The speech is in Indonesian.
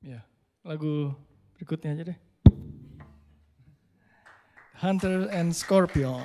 Ya, lagu berikutnya aja deh. Hunter and Scorpion.